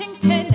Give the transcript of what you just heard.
Washington.